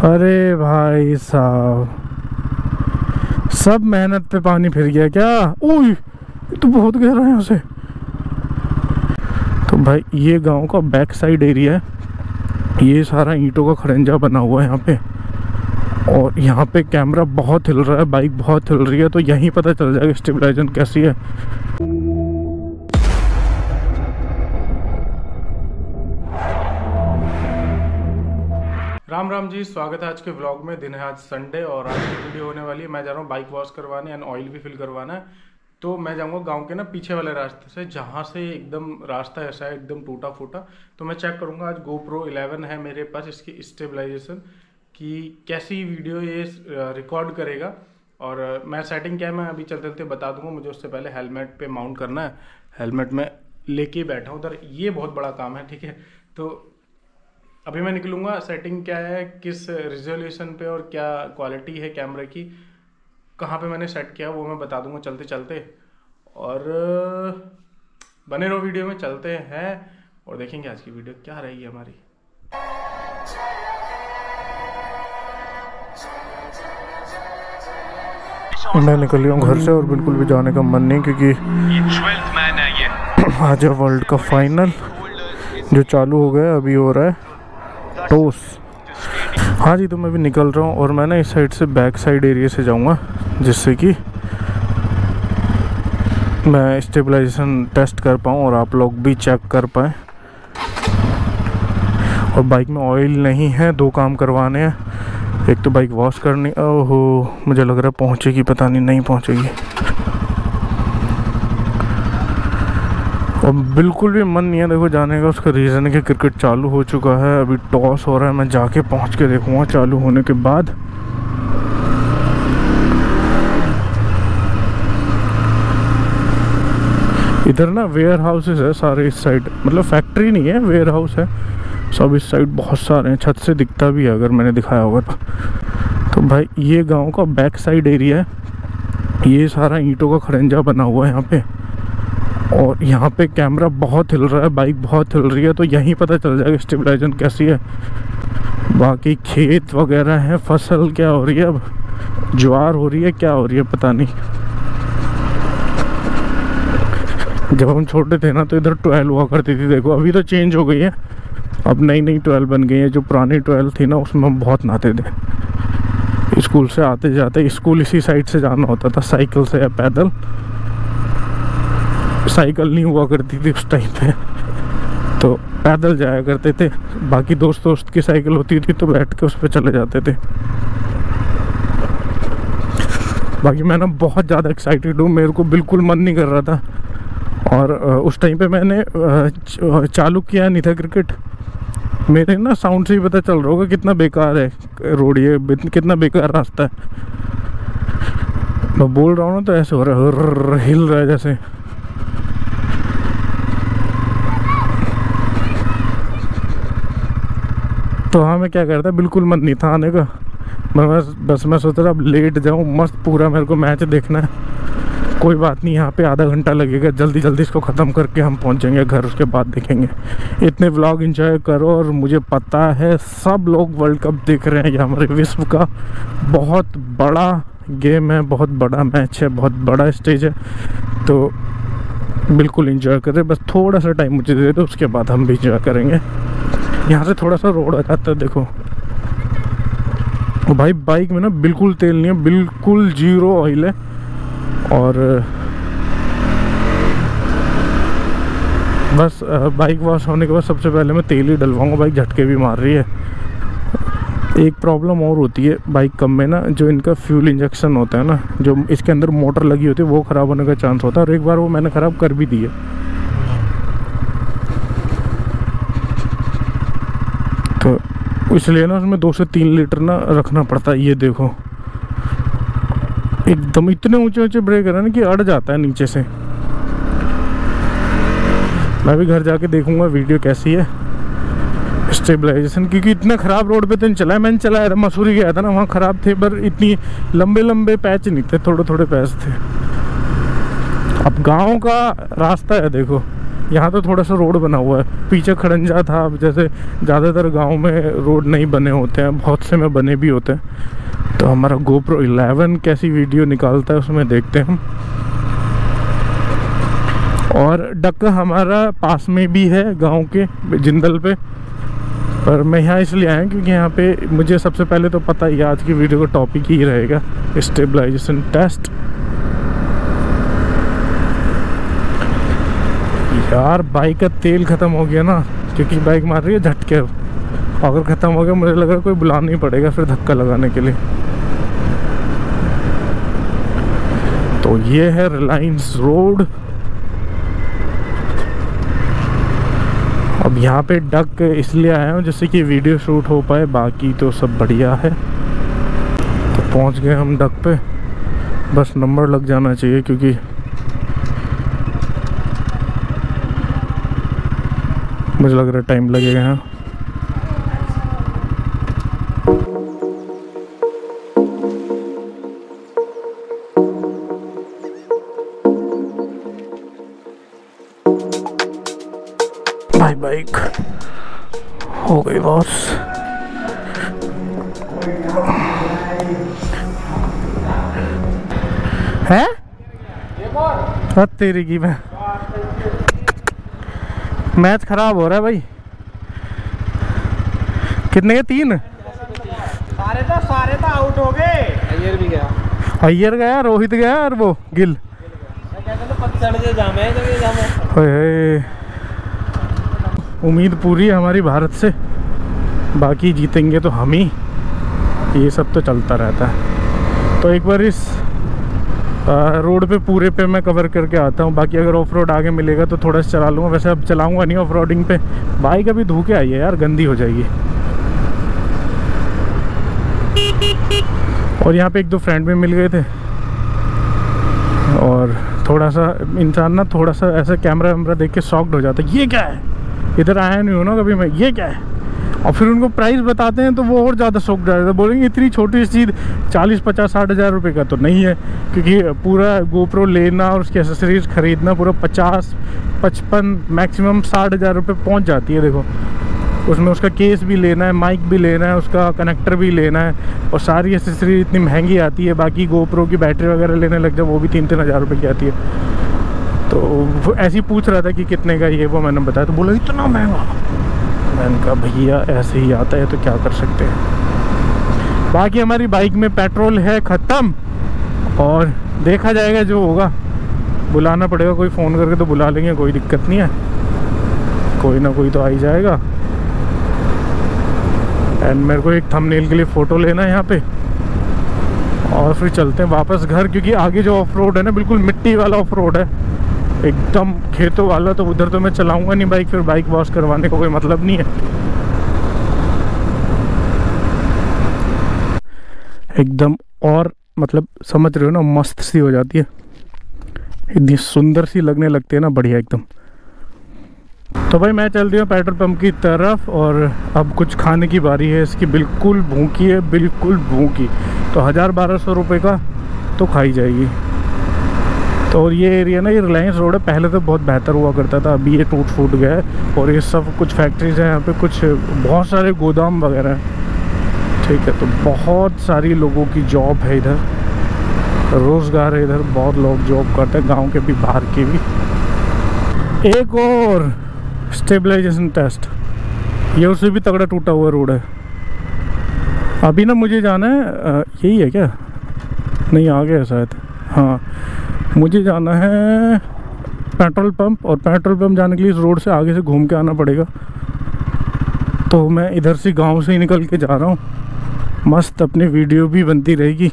अरे भाई साहब। सब मेहनत पे पानी फिर गया क्या? ये तो बहुत गहरा है यहाँ से तो भाई, ये गाँव का बैक साइड एरिया है। ये सारा ईंटों का खड़ंजा बना हुआ है यहाँ पे। और यहाँ पे कैमरा बहुत हिल रहा है बाइक बहुत हिल रही है तो यहीं पता चल जाएगा स्टेबलाइजेशन कैसी है। राम राम जी, स्वागत है आज के ब्लॉग में। दिन है आज संडे और आज की वीडियो होने वाली है। मैं जा रहा हूँ बाइक वॉश करवाने एंड ऑयल भी फिल करवाना है। तो मैं जाऊँगा गाँव के ना पीछे वाले रास्ते से, जहाँ से एकदम रास्ता ऐसा है, एकदम टूटा फूटा तो मैं चेक करूँगा आज GoPro 11 है मेरे पास, इसकी स्टेबलाइजेशन कि कैसी वीडियो ये रिकॉर्ड करेगा। और मैं सेटिंग क्या है, मैं अभी चलते चलते बता दूँगा। मुझे उससे पहले हेलमेट पे माउंट करना है। हेलमेट में लेके बैठा हूँ। उधर ये बहुत बड़ा काम है, ठीक है? तो अभी मैं निकलूँगा सेटिंग क्या है किस रिजोल्यूशन पे और क्या क्वालिटी है कैमरे की कहाँ पे मैंने सेट किया वो मैं बता दूँगा चलते चलते और बने रहो वीडियो में चलते हैं और देखेंगे आज की वीडियो क्या रहेगी हमारी। मैं निकल गया हूँ घर से और बिल्कुल भी जाने का मन नहीं क्योंकि आज है वर्ल्ड का फाइनल जो चालू हो गया अभी हो रहा है। टोस हाँ जी तो मैं भी निकल रहा हूँ और मैं ना इस साइड से बैक साइड एरिया से जाऊँगा, जिससे कि मैं स्टेबलाइजेशन टेस्ट कर पाऊँ और आप लोग भी चेक कर पाएँ। और बाइक में ऑयल नहीं है, दो काम करवाने हैं। एक तो बाइक वॉश करनी, ओहो, मुझे लग रहा है पहुँचेगी, पता नहीं नहीं पहुँचेगी। और बिल्कुल भी मन नहीं है देखो जाने का। उसका रीज़न है कि क्रिकेट चालू हो चुका है। अभी टॉस हो रहा है। मैं जाके पहुँच के देखूँगा चालू होने के बाद। इधर ना वेयर हाउसेस है सारे इस साइड मतलब फैक्ट्री नहीं है वेयर हाउस है। सब इस साइड बहुत सारे हैं। छत से दिखता भी है अगर मैंने दिखाया होगा तो। तो भाई, ये गाँव का बैक साइड एरिया है। ये सारा ईंटों का खड़ंजा बना हुआ है यहाँ पे। और यहाँ पे कैमरा बहुत हिल रहा है, बाइक बहुत हिल रही है तो यहीं पता चल जाएगा स्टेबलाइजेशन कैसी है। बाकी खेत वगैरह है, फ़सल क्या हो रही है अब? ज्वार हो रही है, क्या हो रही है पता नहीं। जब हम छोटे थे ना तो इधर ट्वेल्व हुआ करती थी, देखो, अभी तो चेंज हो गई है। अब नई नई ट्वेल्व बन गई है, जो पुरानी ट्वेल्व थी ना, उसमें हम बहुत नहाते थे। स्कूल से आते जाते स्कूल इसी साइड से जाना होता था, साइकिल से या पैदल। साइकिल नहीं हुआ करती थी उस टाइम पे। तो पैदल जाया करते थे। बाकी दोस्त दोस्त की साइकिल होती थी तो बैठ के उस पर चले जाते थे। बाकी मैं ना बहुत ज़्यादा एक्साइटेड हूँ। मेरे को बिल्कुल मन नहीं कर रहा था। और उस टाइम पे मैंने चालू किया नहीं था क्रिकेट मेरे ना साउंड से ही पता चल रहा होगा कितना बेकार है, रोड ये कितना बेकार रास्ता है। मैं बोल रहा हूँ ना तो ऐसे हो रहा है हिल रहा है जैसे। तो हाँ मैं क्या करता, बिल्कुल मन नहीं था आने का। मैं बस बस मैं सोच रहा, अब लेट जाऊँ, मस्त पूरा मेरे को मैच देखना है। कोई बात नहीं, यहाँ पे आधा घंटा लगेगा जल्दी जल्दी इसको ख़त्म करके हम पहुँचेंगे, घर उसके बाद देखेंगे। इतने व्लॉग इंजॉय करो और मुझे पता है, सब लोग वर्ल्ड कप देख रहे हैं, ये हमारे विश्व का बहुत बड़ा गेम है, बहुत बड़ा मैच है, बहुत बड़ा स्टेज है। तो बिल्कुल इंजॉय करें, बस थोड़ा सा टाइम मुझे दे दो, उसके बाद हम भी इंजॉय करेंगे। यहाँ से थोड़ा सा रोड आ जाता है, देखो। भाई बाइक में ना बिल्कुल तेल नहीं है, बिल्कुल ज़ीरो ऑयल है। और, बस बाइक वॉश होने के बाद सबसे पहले मैं तेल ही डलवाऊँगा बाइक झटके भी मार रही है। एक प्रॉब्लम और होती है बाइक कम में ना, जो इनका फ्यूल इंजेक्शन होता है ना, जो इसके अंदर मोटर लगी होती है, वो ख़राब होने का चांस होता है। और एक बार वो मैंने ख़राब कर भी दी है। तो इसलिए ना उसमें दो से तीन लीटर ना रखना पड़ता है, ये देखो। एकदम इतने ऊँचे ऊँचे ब्रेक है ना कि अड़ जाता है नीचे से। मैं भी घर जाके देखूँगा वीडियो कैसी है स्टेबलाइजेशन क्योंकि इतना ख़राब रोड पे तो नहीं चला है। मैंने चलाया था, मसूरी गया था ना, वहाँ ख़राब थे, पर इतनी लंबे लंबे पैच नहीं थे थोड़े थोड़े पैच थे। अब गाँव का रास्ता है, देखो। यहाँ तो थोड़ा सा रोड बना हुआ है। पीछे खड़ंजा था, अब जैसे ज़्यादातर गाँव में रोड नहीं बने होते हैं, बहुत से में बने भी होते हैं। तो हमारा गोप्रो 11 कैसी वीडियो निकालता है उसमें देखते हैं और डक्का हमारा पास में भी है गाँव के, जिंदल पे। पर मैं यहाँ इसलिए आया क्योंकि यहाँ पे मुझे सबसे पहले तो पता ही आज की वीडियो का टॉपिक ही रहेगा, स्टेबलाइजेशन टेस्ट। यार, बाइक का तेल ख़त्म हो गया ना, क्योंकि बाइक मार रही है झटके। अगर ख़त्म हो गया, मुझे लग रहा कोई बुलाना ही पड़ेगा फिर धक्का लगाने के लिए। तो ये है रिलायंस रोड अब यहाँ पे डक इसलिए आया हूँ जैसे कि वीडियो शूट हो पाए, बाकी तो सब बढ़िया है। तो पहुँच गए हम डक पे। बस नंबर लग जाना चाहिए, क्योंकि मुझे लग रहा है टाइम लगेगा यहाँ भाई बाइक हो गई बॉस। है? हाँ, तेरी की मैं मैच खराब हो रहा है भाई। कितने के? तीन? सारे तो सारे तो आउट हो गए। अय्यर भी गया। अय्यर गया रोहित गया और वो गिल। मैं कहता पतझड़ के जामे जब ये जामे ओए होए। उम्मीद पूरी है हमारी भारत से। बाकी जीतेंगे तो हम ही। ये सब तो चलता रहता है। तो एक बार इस रोड पे, पूरे पे मैं कवर करके आता हूँ। बाकी अगर ऑफ़ रोड आगे मिलेगा तो थोड़ा सा चला लूँगा। वैसे अब चलाऊँगा नहीं ऑफ़ रोडिंग पे। बाइक अभी धूके आई है यार, गंदी हो जाएगी। और यहाँ पे एक दो फ्रेंड भी मिल गए थे। और थोड़ा सा इंसान ना, थोड़ा सा ऐसा कैमरा वैमरा देख के शॉक्ड हो जाता है, ये क्या है? इधर आया नहीं हो ना कभी मैं? ये क्या है? और फिर उनको प्राइस बताते हैं तो वो और ज़्यादा शौक जाता है। बोलेंगे, इतनी छोटी सी चीज़, चालीस, पचास, साठ हज़ार रुपये का तो नहीं है, क्योंकि पूरा गोप्रो लेना और उसकी एसेसरीज खरीदना पूरा पचास, पचपन मैक्सिमम साठ हज़ार रुपये पहुँच जाती है, देखो। उसमें उसका केस भी लेना है माइक भी लेना है, उसका कनेक्टर भी लेना है और सारी एसेसरी इतनी महँगी आती है, बाकी गोप्रो की बैटरी वगैरह लेने लग जाए वो भी तीन तीन हज़ार रुपये की आती है। तो ऐसे ही पूछ रहा था कि कितने का ये वो मैंने बताया तो बोला, इतना महँगा? मैंने कहा भैया, ऐसे ही आता है तो क्या कर सकते हैं? बाकी हमारी बाइक में पेट्रोल है ख़त्म। और देखा जाएगा जो होगा। बुलाना पड़ेगा, कोई फ़ोन करके तो बुला लेंगे, कोई दिक्कत नहीं है। कोई ना कोई तो आ ही जाएगा। एंड मेरे को एक थंबनेल के लिए फ़ोटो लेना है यहाँ पे। और फिर चलते हैं वापस घर, क्योंकि आगे जो ऑफ़ रोड है ना, बिल्कुल मिट्टी वाला ऑफ़ रोड है। एकदम खेतों वाला तो उधर तो मैं चलाऊँगा नहीं बाइक फिर बाइक वॉश करवाने का को कोई मतलब नहीं है। एकदम और मतलब समझ रहे हो ना, मस्त सी हो जाती है। इतनी सुंदर सी लगने लगती है ना, बढ़िया एकदम। तो भाई मैं चल रही हूँ पेट्रोल पंप की तरफ़ और अब कुछ खाने की बारी है, इसकी बिल्कुल भूखी है, बिल्कुल भूखी। तो हज़ार बारह सौ रुपये का तो खाई जाएगी। तो और ये एरिया ना, ये रिलायंस रोड है, पहले तो बहुत बेहतर हुआ करता था, अभी ये टूट फूट गया है और ये सब कुछ फैक्ट्रीज हैं यहाँ पे, कुछ बहुत सारे गोदाम वगैरह हैं। ठीक है तो बहुत सारी लोगों की जॉब है इधर। रोज़गार है इधर, बहुत लोग जॉब करते हैं, गाँव के भी, बाहर के भी। एक और स्टेबलाइजेशन टेस्ट ये उससे भी तगड़ा टूटा हुआ रोड है। अभी ना मुझे जाना है यही है क्या? नहीं, आ गया शायद। हाँ। मुझे जाना है पेट्रोल पंप और पेट्रोल पंप जाने के लिए इस रोड से आगे से घूम के आना पड़ेगा। तो मैं इधर से गाँव से ही निकल के जा रहा हूँ। मस्त अपनी वीडियो भी बनती रहेगी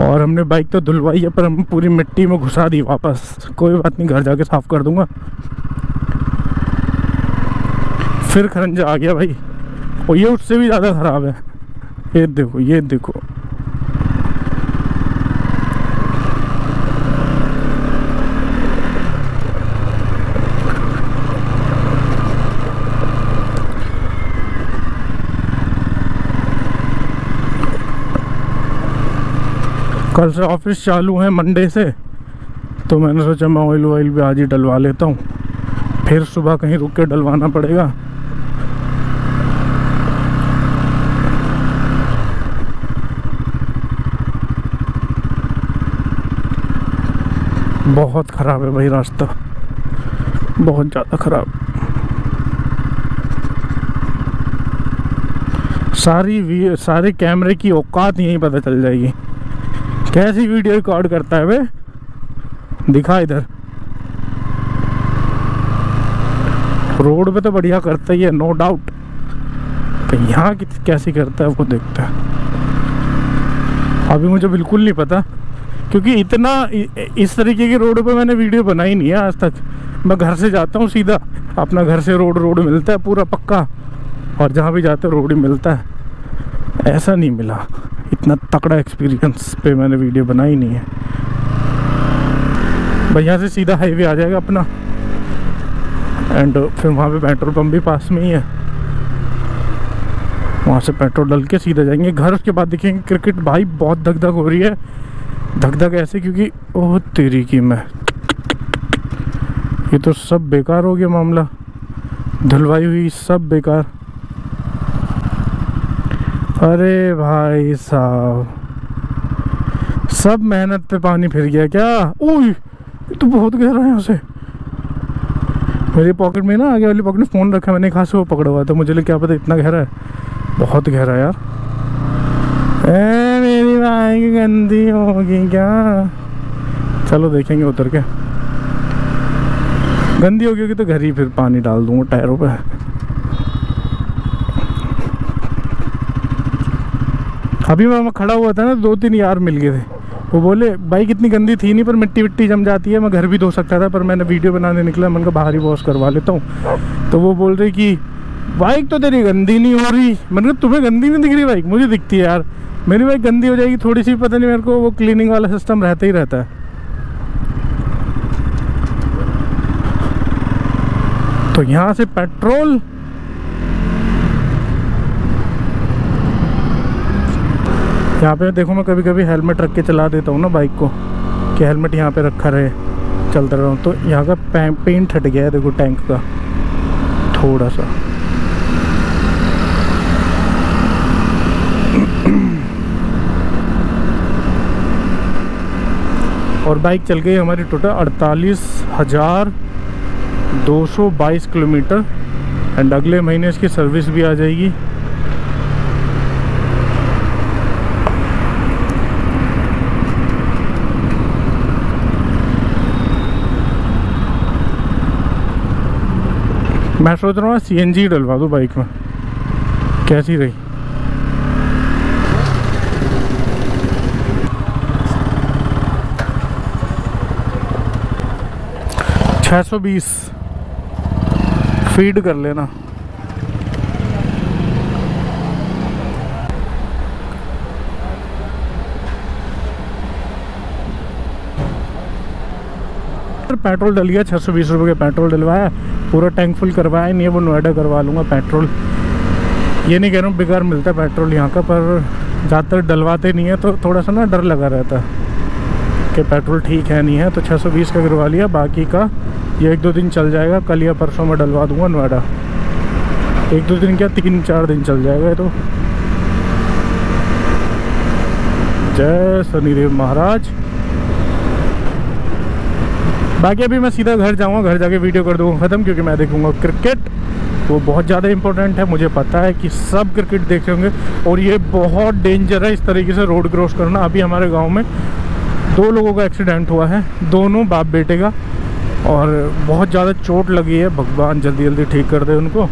और हमने बाइक तो धुलवाई है, पर हम पूरी मिट्टी में घुसा दी वापस। कोई बात नहीं, घर जाके साफ़ कर दूँगा। फिर खरंजा आ गया भाई। और ये उससे भी ज़्यादा ख़राब है। ये देखो ये देखो। कल से ऑफ़िस चालू है मंडे से तो मैंने सोचा मैं ऑयल वॉयल भी आज ही डलवा लेता हूँ। फिर सुबह कहीं रुक के डलवाना पड़ेगा। बहुत ख़राब है भाई रास्ता। बहुत ज़्यादा ख़राब। सारी सारे कैमरे की औकात यहीं पता चल जाएगी। कैसी वीडियो रिकॉर्ड करता है वे? दिखा इधर। रोड पे तो बढ़िया करता ही है नो डाउट तो यहाँ कैसी करता है वो देखता है। अभी मुझे बिल्कुल नहीं पता, क्योंकि इतना इस तरीके की रोड पे मैंने वीडियो बनाई नहीं है आज तक। मैं घर से जाता हूँ सीधा, अपना घर से रोड रोड मिलता है पूरा पक्का, और जहाँ भी जाते रोड ही मिलता है। ऐसा नहीं मिला। इतना तकड़ा एक्सपीरियंस पे मैंने वीडियो बनाई नहीं है। भाई, यहाँ से सीधा हाईवे आ जाएगा अपना। एंड फिर वहाँ पे पेट्रोल पंप भी पास में ही है। वहाँ से पेट्रोल डल के सीधा जाएँगे। घर उसके बाद देखेंगे क्रिकेट भाई, बहुत धक धक हो रही है। धक धक ऐसे क्योंकि, ओह, तेरी की मैं। ये तो सब बेकार हो गया मामला। धुलवाई हुई सब बेकार। अरे भाई साहब। सब मेहनत पे पानी फिर गया क्या? ये तो बहुत गहरा है उसे। मेरी पॉकेट में ना आगे वाली पॉकेट में फ़ोन रखा मैंने कहा से वो पकड़ा हुआ था मुझे लगा क्या पता इतना गहरा है। बहुत गहरा यार। ए, मेरी बाइक गंदी होगी क्या? चलो देखेंगे उतर के। गंदी होगी तो घर ही फिर पानी डाल दूँगा, टायरों पे। अभी मैं खड़ा हुआ था ना दो तीन यार मिल गए थे। वो बोले बाइक इतनी गंदी थी, नहीं, पर मिट्टी विट्टी जम जाती है, मैं घर भी धो सकता था, पर मैंने वीडियो बनाने निकला, मैंने कहा, बाहर ही वॉश करवा लेता हूँ। तो वो बोल रहे कि, बाइक तो तेरी गंदी नहीं हो रही। मैंने कहा, तुम्हें गंदी नहीं दिख रही बाइक? मुझे दिखती है यार। मेरी बाइक गंदी हो जाएगी थोड़ी सी पता नहीं मेरे को, वो क्लीनिंग वाला सिस्टम रहता ही रहता है। तो यहाँ से पेट्रोल यहाँ पे देखो मैं कभी कभी हेलमेट रख के चला देता हूँ ना बाइक को, कि हेलमेट यहाँ पे रखा रहे, चलता रहा हूँ। तो यहाँ का पेंट हट गया है देखो टैंक का थोड़ा सा और बाइक चल गई हमारी टोटल अड़तालीस हज़ार दो सौ बाईस किलोमीटर एंड अगले महीने इसकी सर्विस भी आ जाएगी। मैं सोच रहा हूँ सी एन जी डलवा दो बाइक में। कैसी रही? छः सौ बीस। फ़ीड कर लेना। पेट्रोल डल गया छः सौ बीस रुपये का पेट्रोल डलवाया। पूरा टैंक फुल करवाया, नहीं है, वो नोएडा करवा लूँगा पेट्रोल ये नहीं कह रहा हूँ बेकार मिलता है पेट्रोल यहाँ का, पर ज़्यादातर डलवाते नहीं है तो थोड़ा सा ना डर लगा रहता है कि पेट्रोल ठीक है, नहीं है तो 620 का करवा लिया, बाकी का ये एक दो दिन चल जाएगा, कल या परसों में डलवा दूँगा नोएडा एक दो दिन क्या, तीन, चार दिन चल जाएगा तो। जय शनिदेव महाराज। बाकी अभी मैं सीधा घर जाऊँगा, घर जाके वीडियो कर दूँगा, ख़त्म, क्योंकि मैं देखूँगा क्रिकेट वो बहुत ज़्यादा इंपॉर्टेंट है, मुझे पता है कि सब क्रिकेट देखे होंगे। और ये बहुत डेंजर है, इस तरीके से रोड क्रॉस करना। अभी हमारे गाँव में दो लोगों का एक्सीडेंट हुआ है, दोनों बाप बेटे का। और बहुत ज़्यादा चोट लगी है, भगवान जल्दी जल्दी ठीक कर दे उनको।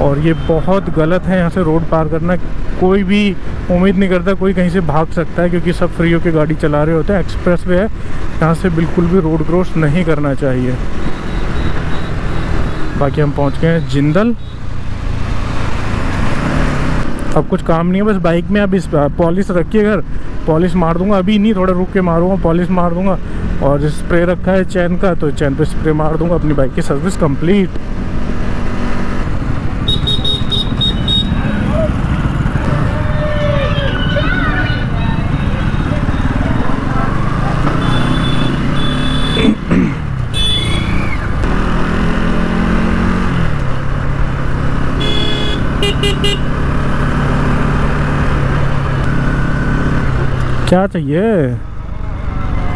और ये बहुत गलत है यहाँ से रोड पार करना। कोई भी उम्मीद नहीं करता, कोई कहीं से भाग सकता है, क्योंकि सब फ्री होकर गाड़ी चला रहे होते हैं। एक्सप्रेस वे है, यहाँ से बिल्कुल भी रोड क्रॉस नहीं करना चाहिए। बाकी हम पहुँच गए हैं जिंदल। अब कुछ काम नहीं है, बस बाइक में अब इस पॉलिश रखिए घर। पॉलिश मार दूँगा, अभी नहीं, थोड़ा रुक के मारूँगा पॉलिश मार दूँगा। और स्प्रे रखा है चैन का तो चैन पे स्प्रे मार दूँगा, अपनी बाइक की सर्विस कंप्लीट। क्या चाहिए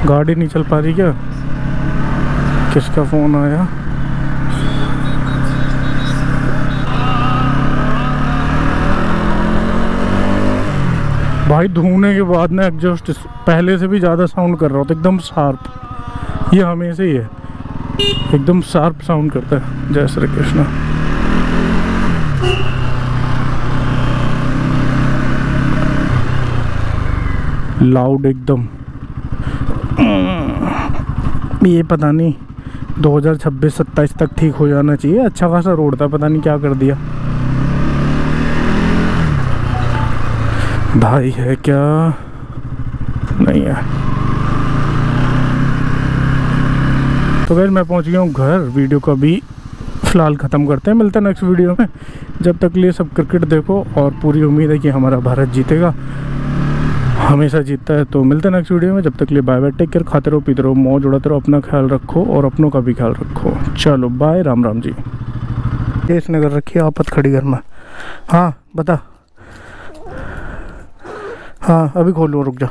गाड़ी नहीं चल पा रही क्या? किसका फ़ोन आया? भाई धोने के बाद ना एग्जॉस्ट पहले से भी ज़्यादा साउंड कर रहा था एकदम शार्प। ये हमेशा ही है। एकदम शार्प साउंड करता है। जय श्री कृष्ण। लाउड एकदम। ये पता नहीं 2026-27 तक ठीक हो जाना चाहिए। अच्छा खासा रोड था, पता नहीं क्या कर दिया। भाई है क्या? नहीं है। तो फिर मैं पहुँच गया हूँ घर। वीडियो को अभी फ़िलहाल ख़त्म करते हैं। मिलते हैं नेक्स्ट वीडियो में। जब तक लिए सब क्रिकेट देखो और पूरी उम्मीद है कि हमारा भारत जीतेगा। हमेशा जीतता है तो मिलते हैं नेक्स्ट वीडियो में। जब तक लिए बाय बाय टेक केयर खाते रहो, पीते रहो, मौज उड़ाते रहो, अपना ख्याल रखो और अपनों का भी ख्याल रखो। चलो बाय राम राम जी। केस नगर रखिए आपत खड़ी घर में। हाँ बता। हाँ अभी खोल खोलूँ रुक जा।